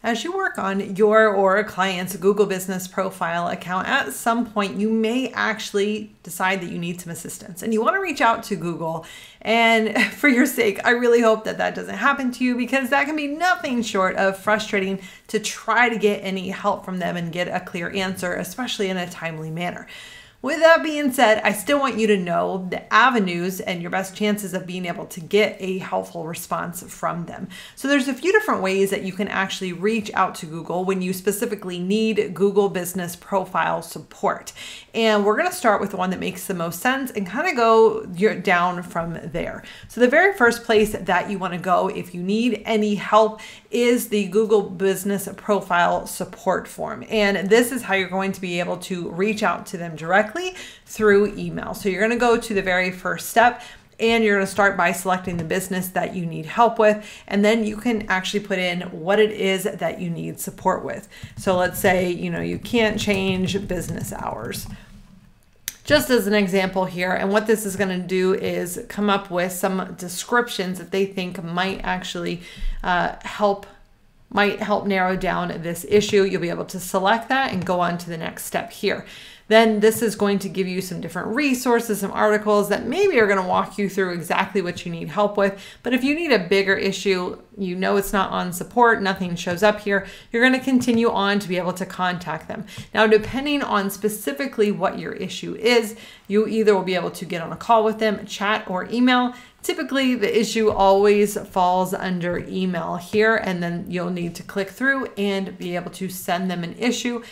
As you work on your or a client's Google Business Profile account, at some point you may actually decide that you need some assistance and you want to reach out to Google. And for your sake, I really hope that that doesn't happen to you because that can be nothing short of frustrating to try to get any help from them and get a clear answer, especially in a timely manner. With that being said, I still want you to know the avenues and your best chances of being able to get a helpful response from them. So there's a few different ways that you can actually reach out to Google when you specifically need Google Business Profile support. And we're going to start with the one that makes the most sense and kind of go down from there. So the very first place that you want to go if you need any help is the Google Business Profile support form. And this is how you're going to be able to reach out to them directly directly through email. So you're going to go to the very first step and you're going to start by selecting the business that you need help with and then you can actually put in what it is that you need support with. So let's say you know you can't change business hours. Just as an example here and what this is going to do is come up with some descriptions that they think might actually uh, help might help narrow down this issue. You'll be able to select that and go on to the next step here then this is going to give you some different resources, some articles that maybe are going to walk you through exactly what you need help with. But if you need a bigger issue, you know it's not on support, nothing shows up here, you're going to continue on to be able to contact them. Now, depending on specifically what your issue is, you either will be able to get on a call with them, chat, or email. Typically, the issue always falls under email here, and then you'll need to click through and be able to send them an issue.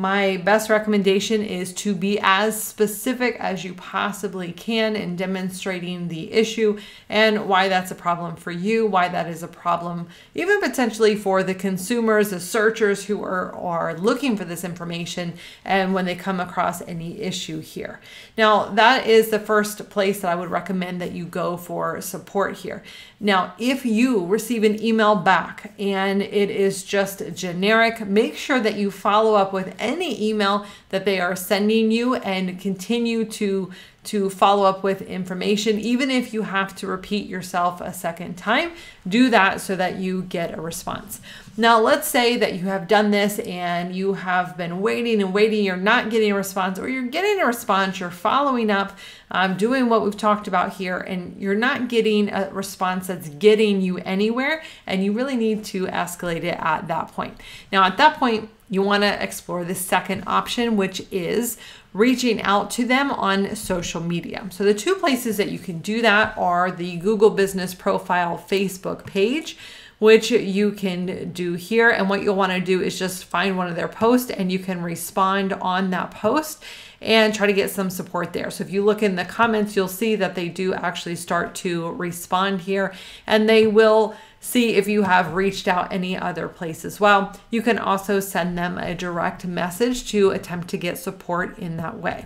My best recommendation is to be as specific as you possibly can in demonstrating the issue and why that's a problem for you, why that is a problem, even potentially for the consumers, the searchers who are, are looking for this information and when they come across any issue here. Now, that is the first place that I would recommend that you go for support here. Now, if you receive an email back and it is just generic, make sure that you follow up with any email that they are sending you and continue to to follow up with information even if you have to repeat yourself a second time do that so that you get a response. Now let's say that you have done this and you have been waiting and waiting you're not getting a response or you're getting a response you're following up um, doing what we've talked about here and you're not getting a response that's getting you anywhere and you really need to escalate it at that point. Now at that point you want to explore the second option, which is reaching out to them on social media. So, the two places that you can do that are the Google Business Profile Facebook page, which you can do here. And what you'll want to do is just find one of their posts and you can respond on that post and try to get some support there. So if you look in the comments, you'll see that they do actually start to respond here and they will see if you have reached out any other place as well. You can also send them a direct message to attempt to get support in that way.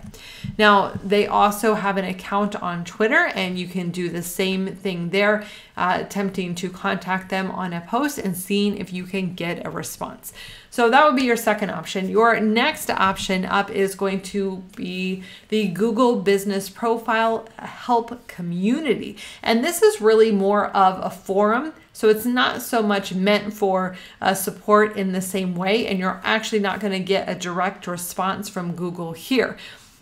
Now, they also have an account on Twitter, and you can do the same thing there, uh, attempting to contact them on a post and seeing if you can get a response. So that would be your second option. Your next option up is going to be the Google Business Profile Help Community. And this is really more of a forum so it's not so much meant for uh, support in the same way, and you're actually not going to get a direct response from Google here.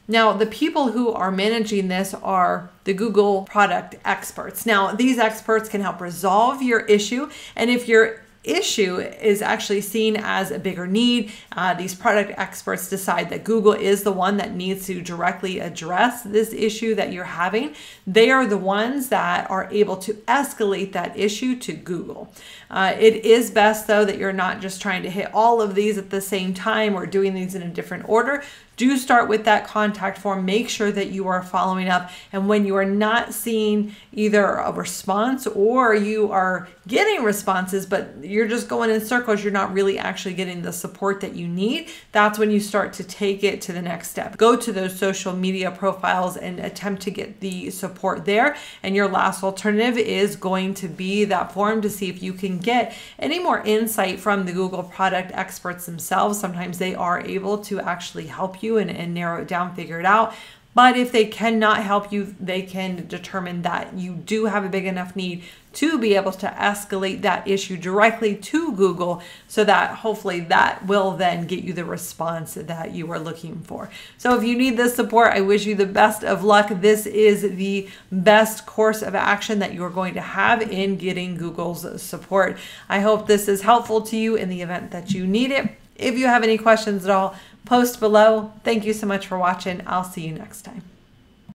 Now, the people who are managing this are the Google product experts. Now, these experts can help resolve your issue, and if you're issue is actually seen as a bigger need. Uh, these product experts decide that Google is the one that needs to directly address this issue that you're having. They are the ones that are able to escalate that issue to Google. Uh, it is best, though, that you're not just trying to hit all of these at the same time or doing these in a different order do start with that contact form. Make sure that you are following up. And when you are not seeing either a response or you are getting responses, but you're just going in circles, you're not really actually getting the support that you need, that's when you start to take it to the next step. Go to those social media profiles and attempt to get the support there. And your last alternative is going to be that form to see if you can get any more insight from the Google product experts themselves. Sometimes they are able to actually help you and, and narrow it down, figure it out. But if they cannot help you, they can determine that you do have a big enough need to be able to escalate that issue directly to Google so that hopefully that will then get you the response that you are looking for. So if you need this support, I wish you the best of luck. This is the best course of action that you're going to have in getting Google's support. I hope this is helpful to you in the event that you need it. If you have any questions at all, post below. Thank you so much for watching. I'll see you next time.